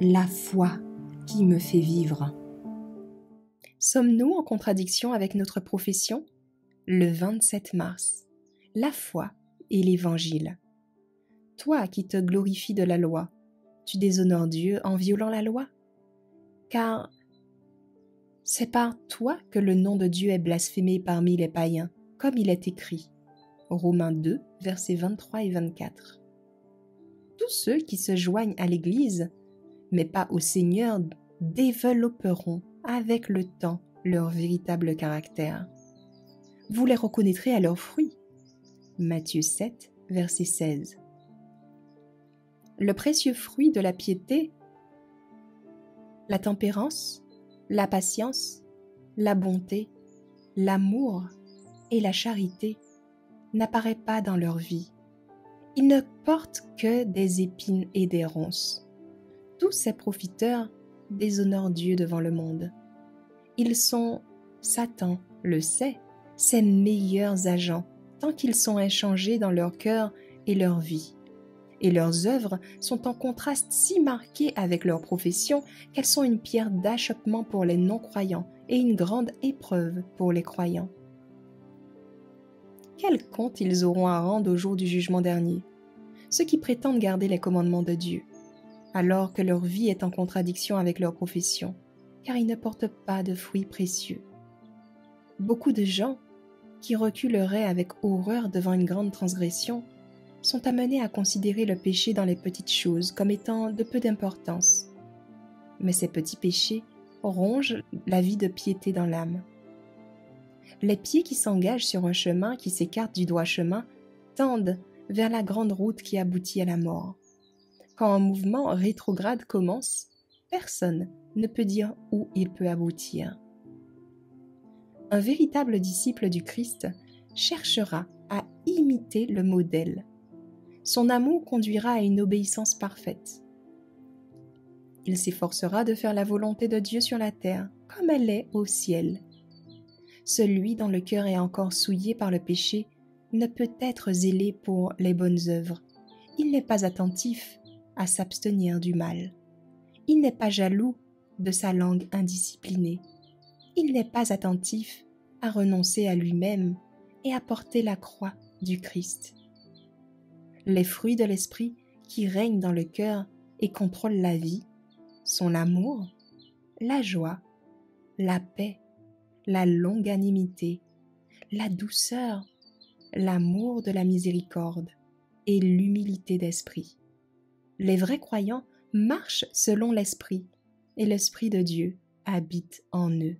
la foi qui me fait vivre. Sommes-nous en contradiction avec notre profession? Le 27 mars, la foi et l'Évangile. Toi qui te glorifies de la loi, tu déshonores Dieu en violant la loi? Car c'est par toi que le nom de Dieu est blasphémé parmi les païens, comme il est écrit. Romains 2, versets 23 et 24. Tous ceux qui se joignent à l'Église, mais pas au Seigneur, développeront avec le temps leur véritable caractère. Vous les reconnaîtrez à leurs fruits. Matthieu 7, verset 16. Le précieux fruit de la piété, la tempérance, la patience, la bonté, l'amour et la charité n'apparaît pas dans leur vie. Ils ne portent que des épines et des ronces. Tous ces profiteurs déshonorent Dieu devant le monde. Ils sont, Satan le sait, ses meilleurs agents, tant qu'ils sont échangés dans leur cœur et leur vie. Et leurs œuvres sont en contraste si marqué avec leur profession qu'elles sont une pierre d'achoppement pour les non-croyants et une grande épreuve pour les croyants. Quel compte ils auront à rendre au jour du jugement dernier? Ceux qui prétendent garder les commandements de Dieu, alors que leur vie est en contradiction avec leur profession, car ils ne portent pas de fruits précieux. Beaucoup de gens, qui reculeraient avec horreur devant une grande transgression, sont amenés à considérer le péché dans les petites choses comme étant de peu d'importance. Mais ces petits péchés rongent la vie de piété dans l'âme. Les pieds qui s'engagent sur un chemin qui s'écarte du droit chemin tendent vers la grande route qui aboutit à la mort. Quand un mouvement rétrograde commence, personne ne peut dire où il peut aboutir. Un véritable disciple du Christ cherchera à imiter le modèle. Son amour conduira à une obéissance parfaite. Il s'efforcera de faire la volonté de Dieu sur la terre comme elle est au ciel. Celui dont le cœur est encore souillé par le péché ne peut être zélé pour les bonnes œuvres. Il n'est pas attentif à s'abstenir du mal. Il n'est pas jaloux de sa langue indisciplinée. Il n'est pas attentif à renoncer à lui-même et à porter la croix du Christ. Les fruits de l'esprit qui règnent dans le cœur et contrôlent la vie sont l'amour, la joie, la paix, la longanimité, la douceur, l'amour de la miséricorde et l'humilité d'esprit. Les vrais croyants marchent selon l'Esprit, et l'Esprit de Dieu habite en eux.